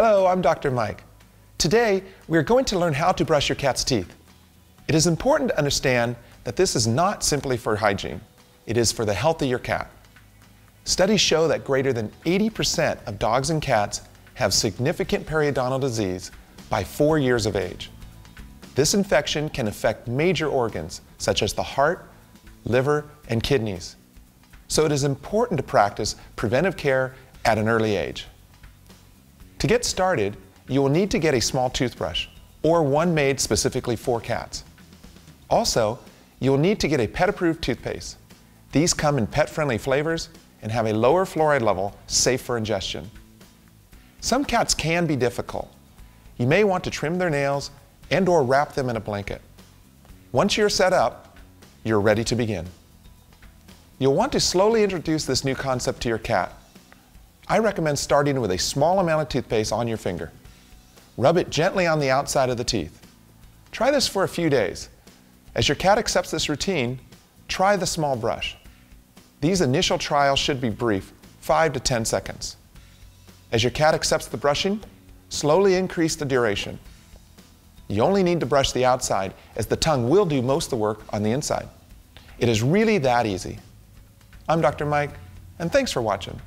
Hello, I'm Dr. Mike. Today, we are going to learn how to brush your cat's teeth. It is important to understand that this is not simply for hygiene. It is for the health of your cat. Studies show that greater than 80% of dogs and cats have significant periodontal disease by four years of age. This infection can affect major organs such as the heart, liver, and kidneys. So it is important to practice preventive care at an early age. To get started, you will need to get a small toothbrush or one made specifically for cats. Also, you will need to get a pet-approved toothpaste. These come in pet-friendly flavors and have a lower fluoride level safe for ingestion. Some cats can be difficult. You may want to trim their nails and or wrap them in a blanket. Once you're set up, you're ready to begin. You'll want to slowly introduce this new concept to your cat. I recommend starting with a small amount of toothpaste on your finger. Rub it gently on the outside of the teeth. Try this for a few days. As your cat accepts this routine, try the small brush. These initial trials should be brief, 5 to 10 seconds. As your cat accepts the brushing, slowly increase the duration. You only need to brush the outside as the tongue will do most of the work on the inside. It is really that easy. I'm Dr. Mike, and thanks for watching.